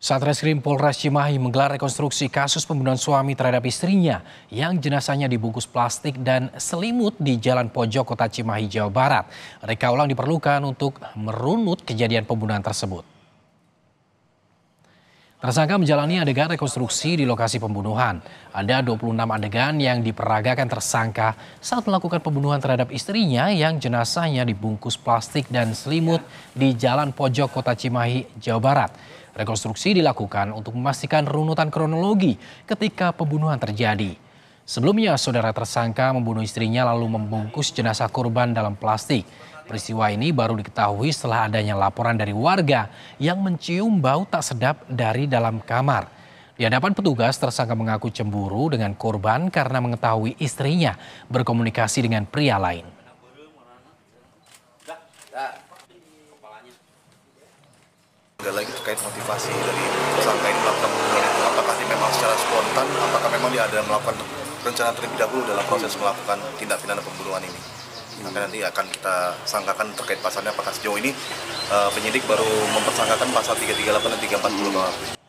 Satreskrim Polres Cimahi menggelar rekonstruksi kasus pembunuhan suami terhadap istrinya yang jenazahnya dibungkus plastik dan selimut di Jalan Pojok Kota Cimahi, Jawa Barat. Reka ulang diperlukan untuk merunut kejadian pembunuhan tersebut. Tersangka menjalani adegan rekonstruksi di lokasi pembunuhan. Ada 26 adegan yang diperagakan tersangka saat melakukan pembunuhan terhadap istrinya yang jenazahnya dibungkus plastik dan selimut di Jalan Pojok Kota Cimahi, Jawa Barat. Rekonstruksi dilakukan untuk memastikan runutan kronologi ketika pembunuhan terjadi. Sebelumnya, saudara tersangka membunuh istrinya lalu membungkus jenazah korban dalam plastik. Peristiwa ini baru diketahui setelah adanya laporan dari warga yang mencium bau tak sedap dari dalam kamar. Di hadapan petugas, tersangka mengaku cemburu dengan korban karena mengetahui istrinya berkomunikasi dengan pria lain. Ada lagi terkait motivasi dari tersangka ini melakukan pembunuhan itu. Apakah ini memang secara spontan, apakah memang dia ada melakukan rencana terlebih dahulu dalam proses melakukan tindak pidana pembunuhan ini. Maka nanti akan kita sangkakan terkait pasalnya apakah sejauh ini uh, penyidik baru mempersangkakan pasal 338 dan 340 bahwa